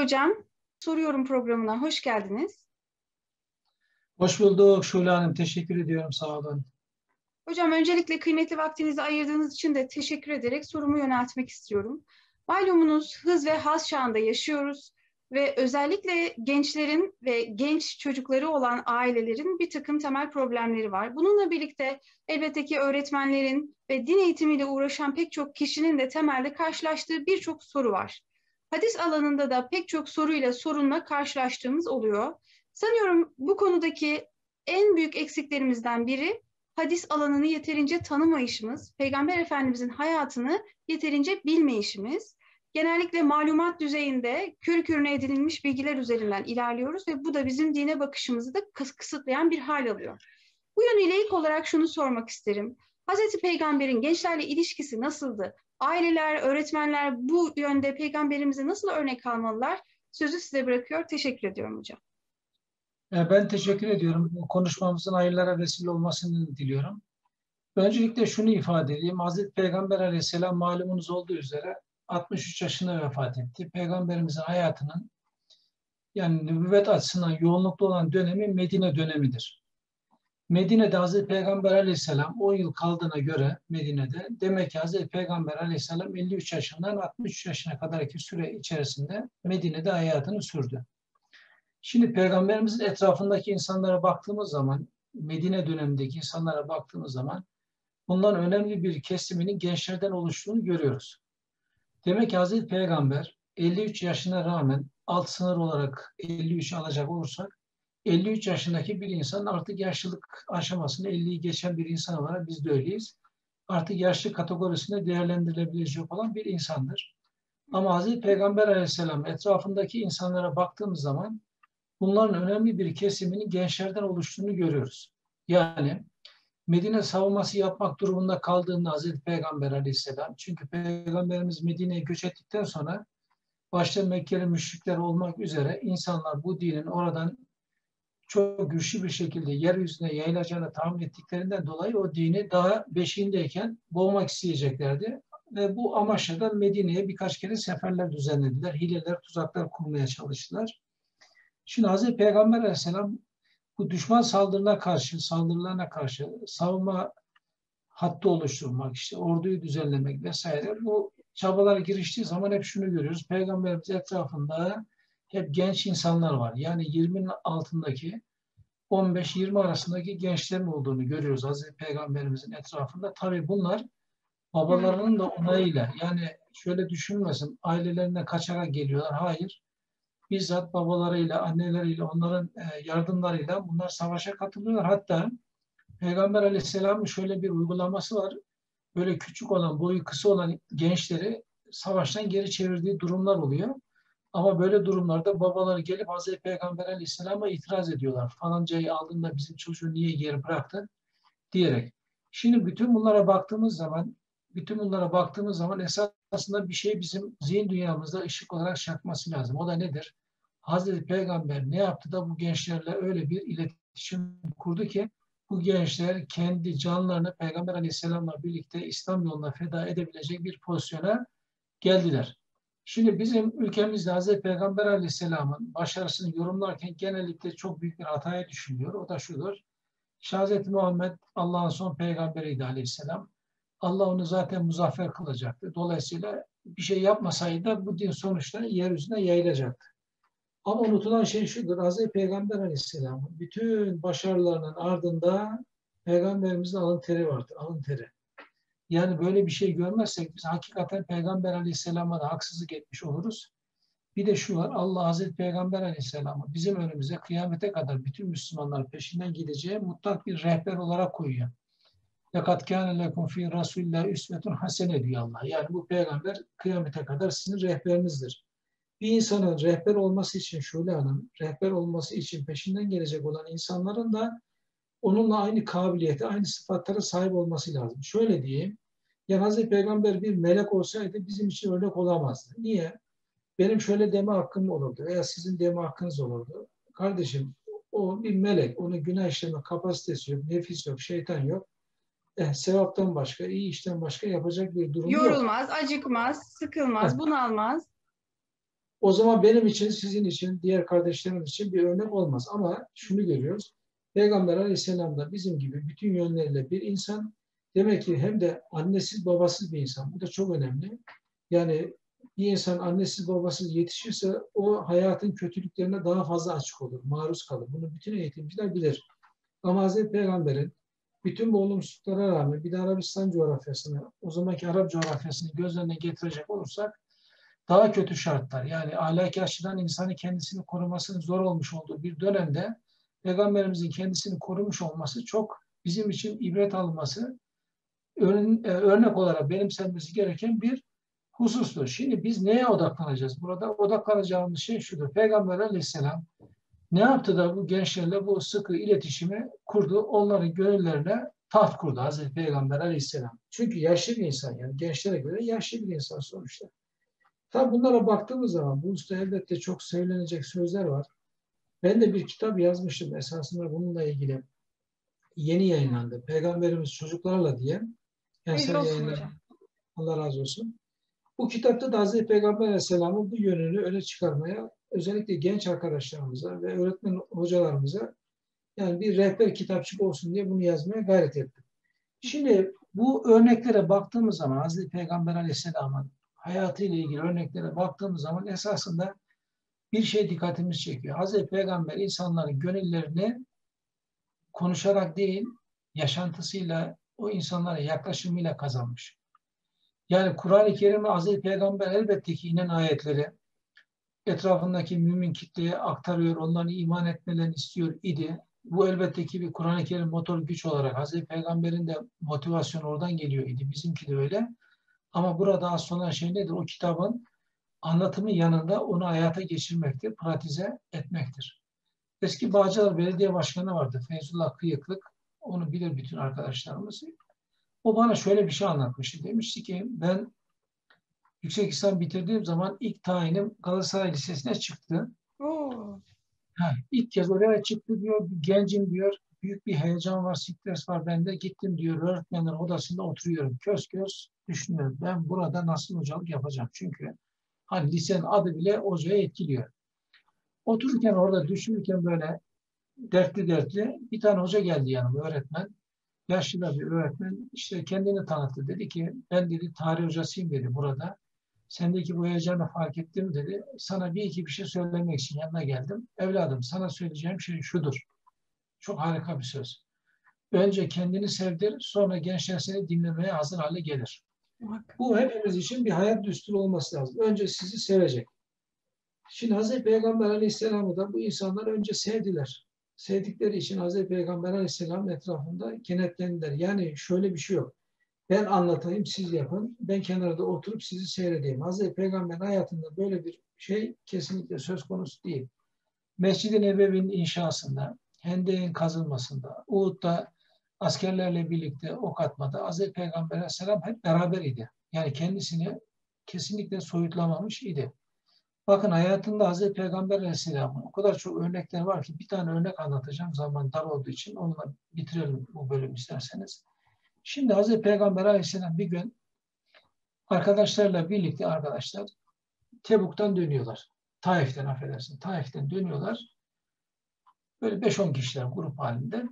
Hocam. Soruyorum programına. Hoş geldiniz. Hoş bulduk Şule Hanım. Teşekkür ediyorum. Sağ olun. Hocam öncelikle kıymetli vaktinizi ayırdığınız için de teşekkür ederek sorumu yöneltmek istiyorum. Malumunuz hız ve haz çağında yaşıyoruz ve özellikle gençlerin ve genç çocukları olan ailelerin bir takım temel problemleri var. Bununla birlikte elbette ki öğretmenlerin ve din eğitimiyle uğraşan pek çok kişinin de temelde karşılaştığı birçok soru var. Hadis alanında da pek çok soruyla sorunla karşılaştığımız oluyor. Sanıyorum bu konudaki en büyük eksiklerimizden biri hadis alanını yeterince tanımayışımız, Peygamber Efendimizin hayatını yeterince bilmeyişimiz. Genellikle malumat düzeyinde körü körüne edinilmiş bilgiler üzerinden ilerliyoruz ve bu da bizim dine bakışımızı da kısıtlayan bir hal alıyor. Bu yönüyle ilk olarak şunu sormak isterim. Hazreti Peygamber'in gençlerle ilişkisi nasıldı? Aileler, öğretmenler bu yönde peygamberimize nasıl örnek almalılar? Sözü size bırakıyor. Teşekkür ediyorum hocam. E, ben teşekkür ediyorum. Konuşmamızın hayırlara vesile olmasını diliyorum. Öncelikle şunu ifade edeyim. Hazreti Peygamber aleyhisselam malumunuz olduğu üzere 63 yaşında vefat etti. Peygamberimizin hayatının yani nübüvvet açısından yoğunluklu olan dönemi Medine dönemidir. Medine'de Hazreti Peygamber aleyhisselam 10 yıl kaldığına göre Medine'de demek ki Hazreti Peygamber aleyhisselam 53 yaşından 63 yaşına kadarki süre içerisinde Medine'de hayatını sürdü. Şimdi Peygamberimizin etrafındaki insanlara baktığımız zaman, Medine dönemindeki insanlara baktığımız zaman bundan önemli bir kesiminin gençlerden oluştuğunu görüyoruz. Demek ki Hazreti Peygamber 53 yaşına rağmen alt sınır olarak 53 alacak olursak 53 yaşındaki bir insan artık yaşlılık aşamasını 50'yi geçen bir insan olarak biz de öyleyiz. Artık yaşlı kategorisinde değerlendirilebilecek olan bir insandır. Ama Hazreti Peygamber aleyhisselam etrafındaki insanlara baktığımız zaman bunların önemli bir kesiminin gençlerden oluştuğunu görüyoruz. Yani Medine savunması yapmak durumunda kaldığında Hazreti Peygamber aleyhisselam, çünkü Peygamberimiz Medine'ye göç ettikten sonra başta Mekkeli müşrikler olmak üzere insanlar bu dinin oradan çok güçlü bir şekilde yeryüzüne yayılacağını tahmin ettiklerinden dolayı o dini daha beşiğindeyken boğmak isteyeceklerdi. Ve bu amaçla da Medine'ye birkaç kere seferler düzenlediler. Hileler, tuzaklar kurmaya çalıştılar. Şimdi Hazreti Peygamber Aleyhisselam bu düşman saldırılarına karşı, saldırılarına karşı savunma hattı oluşturmak, işte orduyu düzenlemek vesaire bu çabalar giriştiği zaman hep şunu görüyoruz. Peygamberimiz etrafında hep genç insanlar var. Yani 20'nin altındaki 15-20 arasındaki gençlerin olduğunu görüyoruz Hazreti Peygamberimizin etrafında. Tabii bunlar babalarının da onayıyla yani şöyle düşünmesin ailelerine kaçarak geliyorlar. Hayır bizzat babalarıyla, anneleriyle, onların e, yardımlarıyla bunlar savaşa katılıyorlar. Hatta Peygamber Aleyhisselam'ın şöyle bir uygulaması var. Böyle küçük olan, boyu kısa olan gençleri savaştan geri çevirdiği durumlar oluyor. Ama böyle durumlarda babaları gelip Hazreti Peygamber Aleyhisselam'a itiraz ediyorlar. Falancayı aldığında bizim çocuğu niye geri bıraktın diyerek. Şimdi bütün bunlara baktığımız zaman bütün bunlara baktığımız zaman esasında bir şey bizim zihin dünyamızda ışık olarak çakması lazım. O da nedir? Hazreti Peygamber ne yaptı da bu gençlerle öyle bir iletişim kurdu ki bu gençler kendi canlarını Peygamber Aleyhisselam'la birlikte İslam yoluna feda edebilecek bir pozisyona geldiler. Şimdi bizim ülkemizde Hazreti Peygamber Aleyhisselam'ın başarısını yorumlarken genellikle çok büyük bir hataya düşünüyor. O da şudur. Hazreti Muhammed Allah'ın son peygamberiydi Aleyhisselam. Allah onu zaten muzaffer kılacaktı. Dolayısıyla bir şey yapmasaydı bu din sonuçta yeryüzüne yayılacaktı. Ama unutulan şey şudur. Hazreti Peygamber Aleyhisselam'ın bütün başarılarının ardında Peygamberimizin alın teri vardır. Alın teri. Yani böyle bir şey görmezsek biz hakikaten Peygamber Aleyhisselam'a da haksızlık etmiş oluruz. Bir de şu var. Allah Hazreti Peygamber Aleyhisselam'ı bizim önümüze kıyamete kadar bütün Müslümanlar peşinden gideceği mutlak bir rehber olarak koyuyor. Lekat kâne lekum fî rasûlillâh üsvetun hasene diyor Allah. Yani bu peygamber kıyamete kadar sizin rehberinizdir. Bir insanın rehber olması için Şule Hanım, rehber olması için peşinden gelecek olan insanların da onunla aynı kabiliyete, aynı sıfatlara sahip olması lazım. Şöyle diyeyim, yani Hazreti Peygamber bir melek olsaydı bizim için örnek olamazdı. Niye? Benim şöyle deme hakkım olurdu veya sizin deme hakkınız olurdu. Kardeşim o bir melek, onun günah işleme kapasitesi yok, nefis yok, şeytan yok eh, sevaptan başka, iyi işten başka yapacak bir durum Yorulmaz, yok. acıkmaz, sıkılmaz, bunalmaz. O zaman benim için, sizin için, diğer kardeşlerim için bir örnek olmaz. Ama şunu görüyoruz. Peygamber Aleyhisselam da bizim gibi bütün yönleriyle bir insan. Demek ki hem de annesiz babasız bir insan. Bu da çok önemli. Yani bir insan annesiz babasız yetişirse o hayatın kötülüklerine daha fazla açık olur, maruz kalır. Bunu bütün eğitimciler bilir. Ama Hazreti Peygamber'in bütün bu olumsuzluklara rağmen bir de Arabistan coğrafyasını, o zamanki Arap coğrafyasını göz önüne getirecek olursak daha kötü şartlar yani ahlaki açıdan insanı kendisini korumasının zor olmuş olduğu bir dönemde Peygamberimizin kendisini korumuş olması çok bizim için ibret alınması e, örnek olarak benimsenmesi gereken bir husustur. Şimdi biz neye odaklanacağız? Burada odaklanacağımız şey şudur. Peygamber aleyhisselam ne yaptı da bu gençlerle bu sıkı iletişimi kurdu? Onların gönüllerine taht kurdu Hazreti Peygamber aleyhisselam. Çünkü yaşlı bir insan yani gençlere göre yaşlı bir insan sonuçta. Tabi bunlara baktığımız zaman bu usta elbette çok söylenecek sözler var. Ben de bir kitap yazmıştım esasında bununla ilgili. Yeni yayınlandı. Peygamberimiz çocuklarla diye. Allah razı olsun. Bu kitapta da Hazreti Peygamber Aleyhisselam'ın bu yönünü öne çıkarmaya özellikle genç arkadaşlarımıza ve öğretmen hocalarımıza yani bir rehber kitapçık olsun diye bunu yazmaya gayret ettim. Şimdi bu örneklere baktığımız zaman Hazreti Peygamber Aleyhisselam'ın hayatıyla ilgili örneklere baktığımız zaman esasında bir şey dikkatimiz çekiyor. Hazreti Peygamber insanların gönüllerini konuşarak değil, yaşantısıyla, o insanlara yaklaşımıyla kazanmış. Yani Kur'an-ı Kerim'e Hazreti Peygamber elbette ki inen ayetleri etrafındaki mümin kitleye aktarıyor, onların iman etmelerini istiyor idi. Bu elbette ki bir Kur'an-ı Kerim motor güç olarak Hazreti Peygamber'in de motivasyonu oradan geliyor idi. Bizimki de öyle. Ama burada az sonra şey nedir? O kitabın anlatımı yanında onu hayata geçirmektir, pratize etmektir. Eski Bağcılar Belediye Başkanı vardı, Feyzullah Kıyıklık. Onu bilir bütün arkadaşlarımız. O bana şöyle bir şey anlatmıştı. Demişti ki ben yüksek İslam bitirdiğim zaman ilk tayinim Galatasaray Lisesi'ne çıktı. Oo. Ha, ilk kez oraya çıktı diyor, gencim diyor, büyük bir heyecan var, stres var bende. Gittim diyor, öğretmenler odasında oturuyorum. Köz köz düşünüyorum. Ben burada nasıl hocalık yapacağım? Çünkü hani lisenin adı bile hocaya etkiliyor. Otururken orada düşünürken böyle dertli dertli bir tane hoca geldi yanıma öğretmen. Yaşlı da bir öğretmen işte kendini tanıttı. Dedi ki ben dedi tarih hocasıyım dedi burada. Sendeki bu heyecanı fark ettim dedi. Sana bir iki bir şey söylemek için yanına geldim. Evladım sana söyleyeceğim şey şudur. Çok harika bir söz. Önce kendini sevdir, sonra gençler seni dinlemeye hazır hale gelir. Bu hepimiz için bir hayat düsturu olması lazım. Önce sizi sevecek. Şimdi Hazreti Peygamber Aleyhisselam'ı da bu insanlar önce sevdiler. Sevdikleri için Hazreti Peygamber Aleyhisselam etrafında kenetlendiler. Yani şöyle bir şey yok. Ben anlatayım, siz yapın. Ben kenarda oturup sizi seyredeyim. Hazreti Peygamber'in hayatında böyle bir şey kesinlikle söz konusu değil. Mescid-i Nebevi'nin inşasında, Hendek'in kazılmasında, Uhud'da askerlerle birlikte ok atmada Hazreti Peygamber Aleyhisselam hep beraber idi. Yani kendisini kesinlikle soyutlamamış idi. Bakın hayatında Hazreti Peygamber Aleyhisselam'ın o kadar çok örnekler var ki bir tane örnek anlatacağım zaman dar olduğu için onunla bitirelim bu bölüm isterseniz. Şimdi Hazreti Peygamber Aleyhisselam bir gün arkadaşlarla birlikte arkadaşlar Tebuk'tan dönüyorlar. Taif'ten affedersin. Taif'ten dönüyorlar. Böyle 5-10 kişiler grup halinde.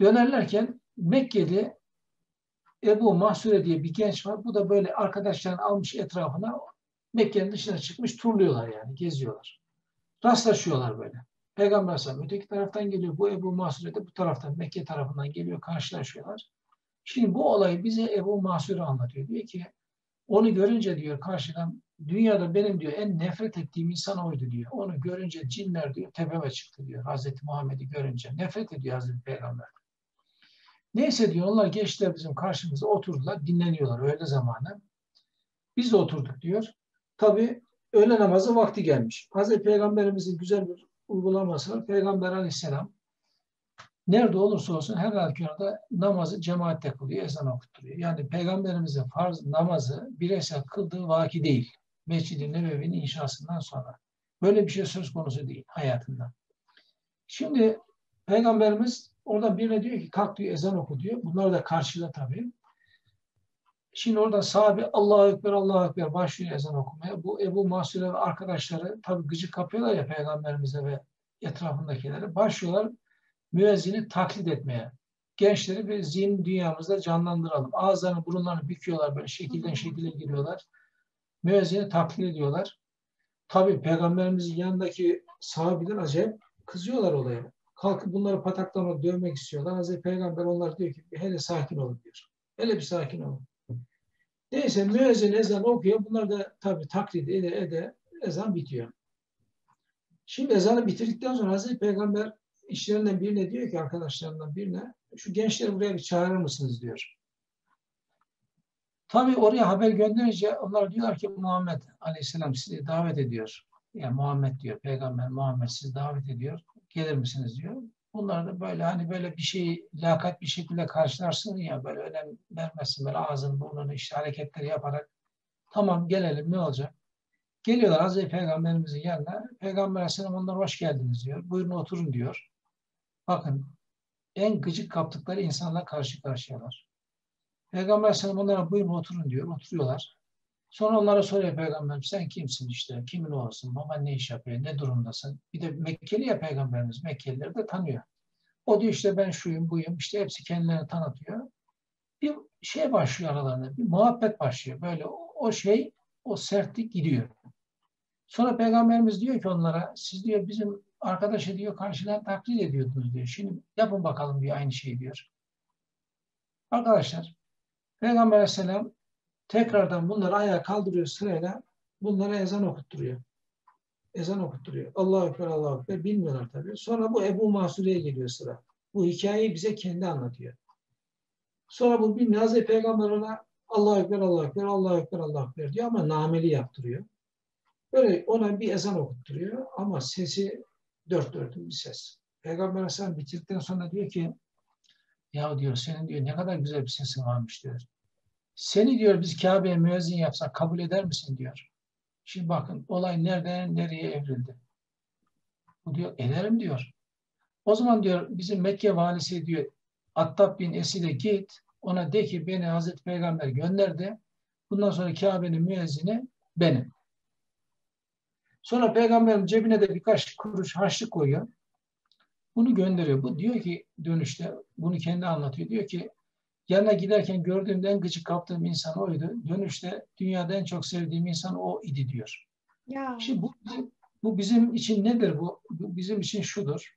Dönerlerken Mekke'de Ebu Mahsure diye bir genç var. Bu da böyle arkadaşlarını almış etrafına Mekke'nin dışına çıkmış turluyorlar yani geziyorlar. Rastlaşıyorlar böyle. Peygamber Aleyhisselam öteki taraftan geliyor. Bu Ebu Mahsure de bu taraftan Mekke tarafından geliyor. Karşılaşıyorlar. Şimdi bu olayı bize Ebu Mahsure anlatıyor. Diyor ki onu görünce diyor karşıdan dünyada benim diyor en nefret ettiğim insan oydu diyor. Onu görünce cinler diyor tepeme çıktı diyor Hazreti Muhammed'i görünce. Nefret ediyor Hazreti Peygamber. Neyse diyor onlar geçtiler bizim karşımıza oturdular dinleniyorlar öğle zamanı. Biz de oturduk diyor. Tabi öğle namazı vakti gelmiş. Hazreti Peygamberimizin güzel bir uygulaması var. Peygamber aleyhisselam nerede olursa olsun her halükarda namazı cemaatte kılıyor, ezan okutturuyor. Yani Peygamberimizin farz namazı bireysel kıldığı vaki değil. Mescid-i Nebevi'nin inşasından sonra. Böyle bir şey söz konusu değil hayatında. Şimdi Peygamberimiz orada birine diyor ki kalk diyor ezan oku diyor. Bunlar da karşıda tabii. Şimdi orada sahabe Allahu Ekber, Allahu Ekber başlıyor ezan okumaya. Bu Ebu Mahsure ve arkadaşları tabii gıcık kapıyorlar ya peygamberimize ve etrafındakilere. Başlıyorlar müezzini taklit etmeye. Gençleri bir zihin dünyamızda canlandıralım. Ağızlarını, burunlarını büküyorlar böyle şekilden şekile giriyorlar. Müezzini taklit ediyorlar. Tabii peygamberimizin yanındaki sahabiler acayip kızıyorlar olaya. Kalkıp bunları pataklamak, dövmek istiyorlar. Hazreti Peygamber onlar diyor ki hele sakin olun diyor. Hele bir sakin olun. Neyse müezzin ezan okuyor. Bunlar da tabii taklit ede ede ezan bitiyor. Şimdi ezanı bitirdikten sonra Hazreti Peygamber işlerinden birine diyor ki arkadaşlarından birine şu gençleri buraya bir çağırır mısınız diyor. Tabii oraya haber gönderince onlar diyorlar ki Muhammed Aleyhisselam sizi davet ediyor. Yani Muhammed diyor, Peygamber Muhammed sizi davet ediyor. Gelir misiniz diyor. Bunlar da böyle hani böyle bir şey lakat bir şekilde karşılarsın ya böyle önem vermezsin böyle ağzını burnunu işte hareketleri yaparak tamam gelelim ne olacak? Geliyorlar Hazreti Peygamberimizin yanına. Peygamber Aleyhisselam onlara hoş geldiniz diyor. Buyurun oturun diyor. Bakın en gıcık kaptıkları insanla karşı karşıyalar. Peygamber Aleyhisselam onlara buyurun oturun diyor. Oturuyorlar. Sonra onlara soruyor peygamberim sen kimsin işte, kimin oğlusun, baba ne iş yapıyor, ne durumdasın? Bir de Mekkeli ya peygamberimiz, Mekkelileri de tanıyor. O diyor işte ben şuyum, buyum, işte hepsi kendilerini tanıtıyor. Bir şey başlıyor aralarında, bir muhabbet başlıyor. Böyle o, o şey, o sertlik gidiyor. Sonra peygamberimiz diyor ki onlara, siz diyor bizim arkadaşı diyor karşıdan taklit ediyordunuz diyor. Şimdi yapın bakalım bir aynı şeyi diyor. Arkadaşlar, Peygamber Aleyhisselam Tekrardan bunları ayağa kaldırıyor sırayla. Bunlara ezan okutturuyor. Ezan okutturuyor. Allahu Ekber, Allahu Ekber. Bilmiyorlar tabii. Sonra bu Ebu Mahsure'ye geliyor sıra. Bu hikayeyi bize kendi anlatıyor. Sonra bu bir Hazreti Peygamber ona Allahu Ekber, Allahu Ekber, Allahu Ekber, Allahu Ekber diyor ama nameli yaptırıyor. Böyle ona bir ezan okutturuyor ama sesi dört dörtlük bir ses. Peygamber Aleyhisselam bitirdikten sonra diyor ki ya diyor senin diyor ne kadar güzel bir sesin varmış diyor. Seni diyor biz Kabe'ye müezzin yapsak kabul eder misin diyor. Şimdi bakın olay nereden nereye evrildi. Bu diyor ederim diyor. O zaman diyor bizim Mekke valisi diyor Attab bin Esid'e git ona de ki beni Hazreti Peygamber gönderdi. Bundan sonra Kabe'nin müezzini benim. Sonra peygamberin cebine de birkaç kuruş harçlık koyuyor. Bunu gönderiyor. Bu diyor ki dönüşte bunu kendi anlatıyor. Diyor ki Yanına giderken gördüğümde en gıcık kaptığım insan oydu. Dönüşte dünyada en çok sevdiğim insan o idi diyor. Ya. Şimdi bu, bu bizim için nedir bu? bu? Bizim için şudur.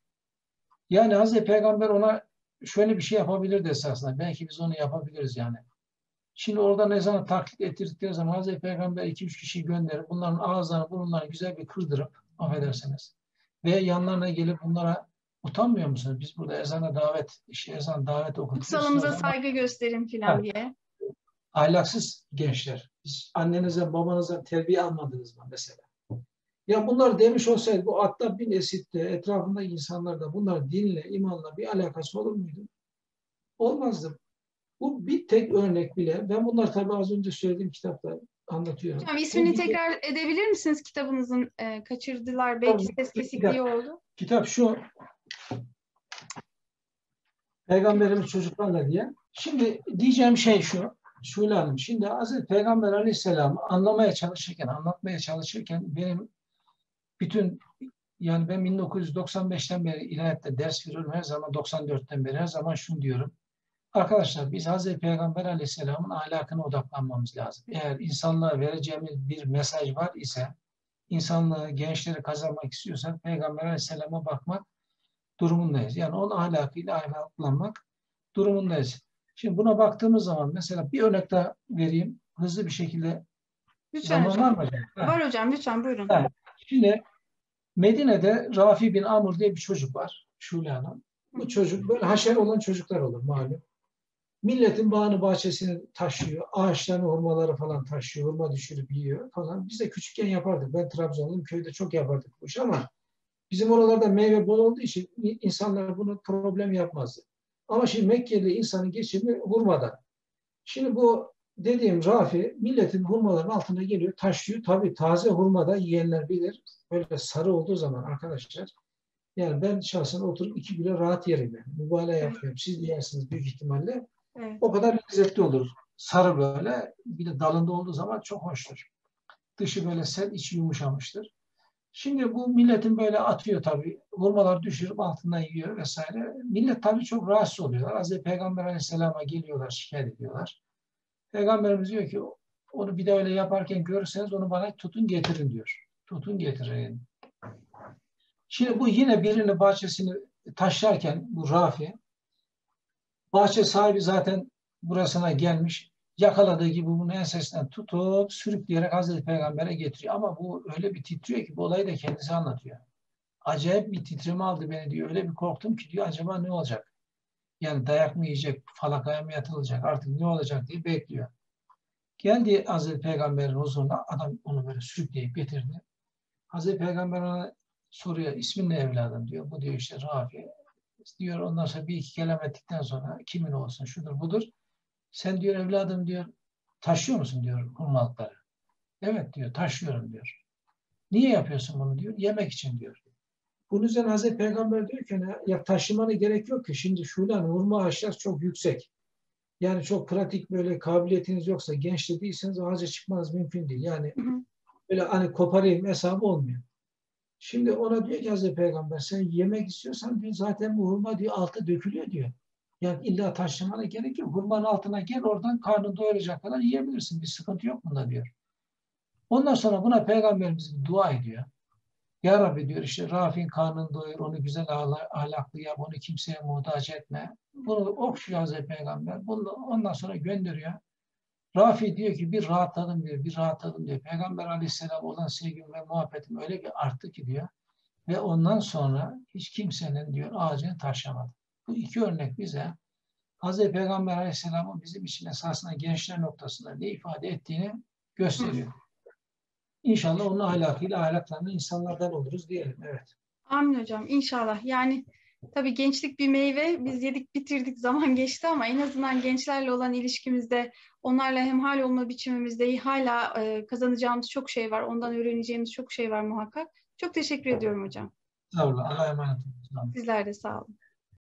Yani Hazreti Peygamber ona şöyle bir şey yapabilirdi esasında. Belki biz onu yapabiliriz yani. Şimdi oradan ezanı taklit ettirdikleri zaman Hazreti Peygamber iki üç kişi gönderir. Bunların ağızlarını, burunlarını güzel bir kırdırıp affedersiniz. Ve yanlarına gelip bunlara Utanmıyor musunuz? Biz burada ezana davet, işte ezan davet okutuyoruz. Kutsalımıza saygı gösterin filan diye. Ahlaksız gençler. Biz annenize, babanıza terbiye almadınız mı mesela? Ya bunlar demiş olsaydı bu Attab bin Esid'de etrafında insanlar da bunlar dinle, imanla bir alakası olur muydu? Olmazdı. Bu bir tek örnek bile. Ben bunlar tabii az önce söylediğim kitapta anlatıyorum. Hocam ismini bu, tekrar edebilir misiniz kitabınızın? E, kaçırdılar. Belki ses kesikliği oldu. Kitap şu Peygamberimiz çocuklarla diye. Şimdi diyeceğim şey şu. Şule Hanım, şimdi Hazreti Peygamber Aleyhisselam'ı anlamaya çalışırken, anlatmaya çalışırken benim bütün yani ben 1995'ten beri ilahiyatta ders veriyorum. Her zaman 94'ten beri her zaman şunu diyorum. Arkadaşlar biz Hazreti Peygamber Aleyhisselam'ın ahlakına odaklanmamız lazım. Eğer insanlığa vereceğimiz bir mesaj var ise insanlığı, gençleri kazanmak istiyorsak Peygamber Aleyhisselam'a bakmak durumundayız. Yani onun ahlakıyla ahlaklanmak durumundayız. Şimdi buna baktığımız zaman mesela bir örnek daha vereyim. Hızlı bir şekilde Lütfen Zaman hocam. Var, mı hocam? var hocam lütfen buyurun. Evet. Şimdi Medine'de Rafi bin Amr diye bir çocuk var. Şule Hanım. Bu çocuk böyle haşer olan çocuklar olur malum. Milletin bağını bahçesini taşıyor. Ağaçlarını, hurmaları falan taşıyor. Hurma düşürüp yiyor falan. Biz de küçükken yapardık. Ben Trabzonluyum. Köyde çok yapardık bu iş ama Bizim oralarda meyve bol olduğu için insanlar bunu problem yapmazdı. Ama şimdi Mekkeli insanın geçimi hurmada. Şimdi bu dediğim Rafi milletin hurmaların altına geliyor, taşlıyor. Tabii taze hurmada yiyenler bilir. Böyle sarı olduğu zaman arkadaşlar yani ben şahsen oturup iki bile rahat yerim yani. Mübalağa yapıyorum. Siz de yersiniz büyük ihtimalle. Evet. O kadar lezzetli olur. sarı böyle bir de dalında olduğu zaman çok hoştur. Dışı böyle sert, içi yumuşamıştır. Şimdi bu milletin böyle atıyor tabii. Vurmalar düşürüp altından yiyor vesaire. Millet tabii çok rahatsız oluyorlar. Hazreti Peygamber Aleyhisselam'a geliyorlar, şikayet ediyorlar. Peygamberimiz diyor ki onu bir de öyle yaparken görürseniz onu bana tutun getirin diyor. Tutun getirin. Şimdi bu yine birini bahçesini taşlarken bu Rafi bahçe sahibi zaten burasına gelmiş yakaladığı gibi bunun ensesinden tutup sürükleyerek Hazreti Peygamber'e getiriyor. Ama bu öyle bir titriyor ki bu olayı da kendisi anlatıyor. Acayip bir titreme aldı beni diyor. Öyle bir korktum ki diyor acaba ne olacak? Yani dayak mı yiyecek, falakaya mı yatılacak artık ne olacak diye bekliyor. Geldi Hazreti Peygamber'in huzuruna adam onu böyle sürükleyip getirdi. Hazreti Peygamber ona soruyor ismin ne evladım diyor. Bu diyor işte Rafi. Diyor ondan sonra bir iki kelam ettikten sonra kimin olsun şudur budur. Sen diyor evladım diyor taşıyor musun diyor hurmalıkları. Evet diyor taşıyorum diyor. Niye yapıyorsun bunu diyor. Yemek için diyor. Bunun üzerine Hazreti Peygamber diyor ki ya taşımana gerek yok ki şimdi şuradan hurma ağaçlar çok yüksek. Yani çok pratik böyle kabiliyetiniz yoksa genç de değilseniz ağaca çıkmanız mümkün değil. Yani böyle hani koparayım hesabı olmuyor. Şimdi ona diyor ki Hazreti Peygamber sen yemek istiyorsan diyor zaten bu hurma diyor altta dökülüyor diyor. Yani illa taşlamana gerek yok. Hurmanın altına gel oradan karnını doyuracak kadar yiyebilirsin. Bir sıkıntı yok bunda diyor. Ondan sonra buna Peygamberimiz dua ediyor. Ya Rabbi diyor işte Rafi'nin karnını doyur, onu güzel ahlaklı yap, onu kimseye muhtaç etme. Bunu okşuyor Hazreti Peygamber. Bunu, ondan sonra gönderiyor. Rafi diyor ki bir rahatladım diyor, bir rahatladım diyor. Peygamber aleyhisselam olan sevgim ve muhabbetim öyle bir arttı ki diyor. Ve ondan sonra hiç kimsenin diyor ağacını taşlamadı. Bu iki örnek bize Hazreti Peygamber aleyhisselamın bizim için esasında gençler noktasında ne ifade ettiğini gösteriyor. İnşallah onun ahlakıyla ahlaklarını insanlardan oluruz diyelim. Evet. Amin hocam. İnşallah. Yani tabii gençlik bir meyve. Biz yedik bitirdik zaman geçti ama en azından gençlerle olan ilişkimizde onlarla hem hal olma biçimimizde hala e, kazanacağımız çok şey var. Ondan öğreneceğimiz çok şey var muhakkak. Çok teşekkür ediyorum hocam. Sağ olun. Allah'a emanet olun. Sizler de sağ olun.